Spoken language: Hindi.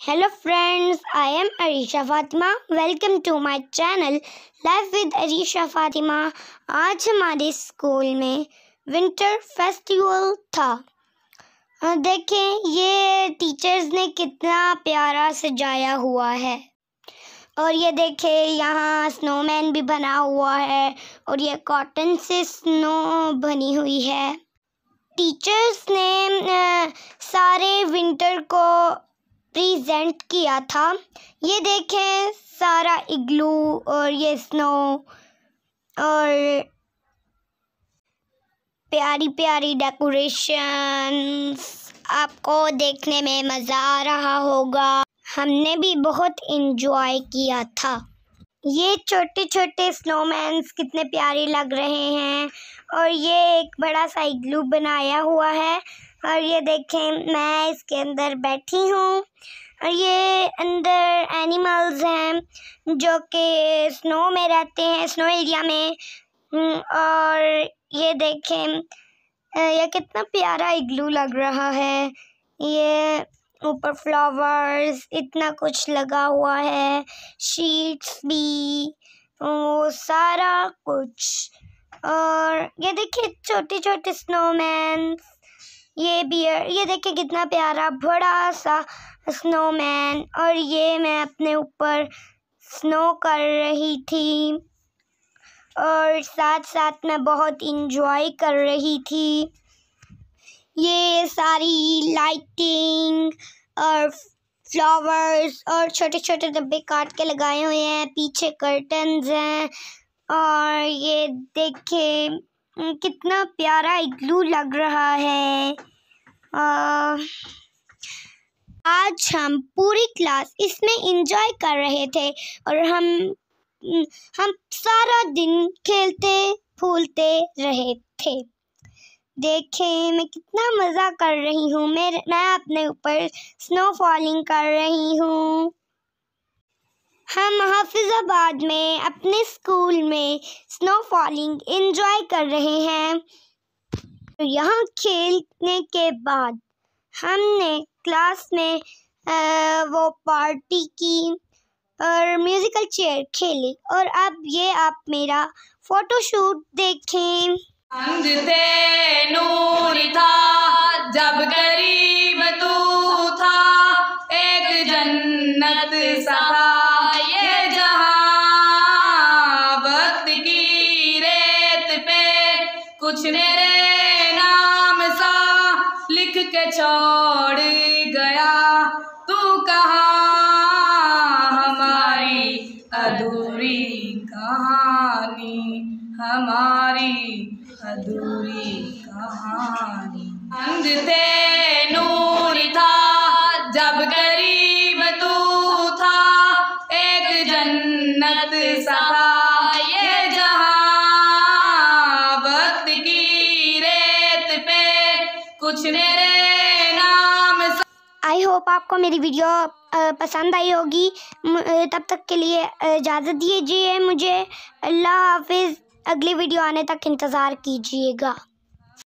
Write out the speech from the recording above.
Hello friends, I am Arisha Fatima. Welcome to my channel Life with Arisha Fatima. आज हमारे स्कूल में विंटर फेस्टिवल था देखें ये टीचर्स ने कितना प्यारा सजाया हुआ है और ये देखें यहाँ स्नोमैन भी बना हुआ है और ये कॉटन से स्नो बनी हुई है टीचर्स ने सारे विंटर को प्रेजेंट किया था। ये देखें, सारा इग्लू और ये स्नो और प्यारी प्यारी डेकोरेशंस आपको देखने में मज़ा आ रहा होगा। हमने भी बहुत इन्जॉय किया था। ये छोटे छोटे स्नोमैन्स कितने प्यारे लग रहे हैं। और ये एक बड़ा सा इग्लू बनाया हुआ है। और ये देखें मैं इसके अंदर बैठी हूँ। और ये अंदर एनिमल्स हैं जो कि स्नो में रहते हैं स्नो एरिया में। हम्म, और ये देखें यह कितना प्यारा इग्लू लग रहा है। ये ऊपर फ्लावर्स, इतना कुछ लगा हुआ है, शीट्स भी, वो सारा कुछ। और ये देखिए छोटे छोटे स्नोमैन ये है। ये देखिए, कितना प्यारा बड़ा सा स्नोमैन और ये मैं अपने ऊपर स्नो कर रही थी। और साथ साथ मैं बहुत इंजॉय कर रही थी। ये सारी लाइटिंग और फ्लावर्स और छोटे छोटे डब्बे काट के लगाए हुए हैं पीछे कर्टन्स हैं और ये देखे कितना प्यारा इग्लू लग रहा है। आ, आज हम पूरी क्लास इसमें इंजॉय कर रहे थे और हम हम सारा दिन खेलते फूलते रहे थे। देखें मैं कितना मज़ा कर रही हूँ। मैं मैं अपने ऊपर स्नो फॉलिंग कर रही हूँ। हम हाफिज़ाबाद में अपने स्कूल में स्नो फॉलिंग इंजॉय कर रहे हैं। यहाँ खेलने के बाद हमने क्लास में अ, वो पार्टी की और म्यूज़िकल चेयर खेली। और अब ये आप मेरा फ़ोटोशूट देखें। अंग थे जन्नत सा था ये जहाँ वक्त की रेत पे कुछ मेरे नाम सा लिख के छोड़ गया। तू कहाँ? हमारी अधूरी कहानी, हमारी अधूरी कहानी। अंग कुछ नाम आई होप आपको मेरी वीडियो पसंद आई होगी। तब तक के लिए इजाज़त दीजिए मुझे। अल्लाह हाफिज़। अगली वीडियो आने तक इंतज़ार कीजिएगा।